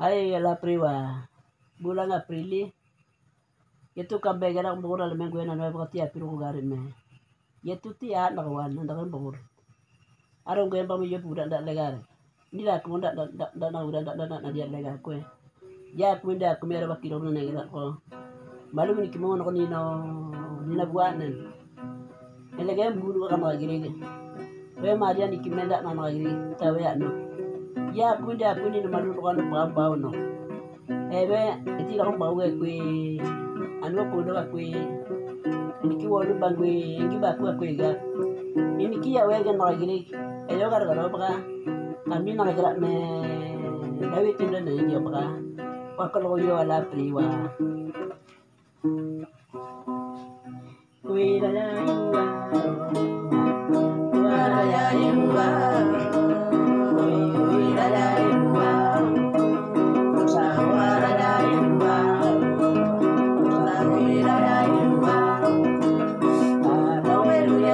Ay, la priwa. Bulan Aprili. Itu kambe gara bura le mengu na nueva tia piru gari me. Yetu tia na kawan na kan bur. Arong gue pami yo budak ndak legar. Ni la ko ndak ndak ndak na udah ndak ndak na dia legar ko. Ya ku ndak ku mera bakiro na ngira ko. Malu ni kimo na ko ni no ni na buanan. Ele game bulu ka magiri. We maria ni kimenda na magiri tawe. Ya no. Ebe iti la ko bawe ku anu ko do ku Niki wolu bangwe ngi ba ku ku ga. Ini kia wegen magiri. Eyo baka. Kami na gara me Dawi tinda na inyo baka. Wakalo yo ala priwa. Kuwi la la yuwa.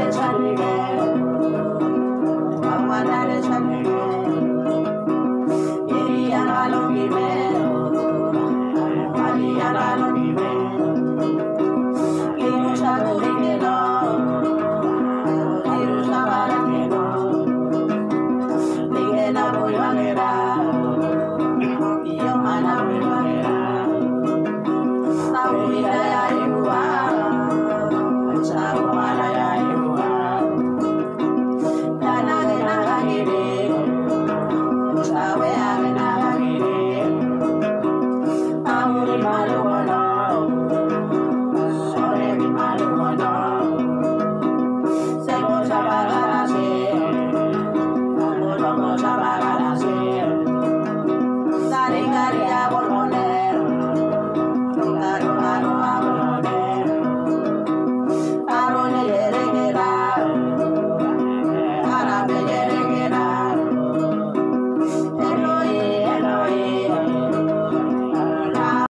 the chutney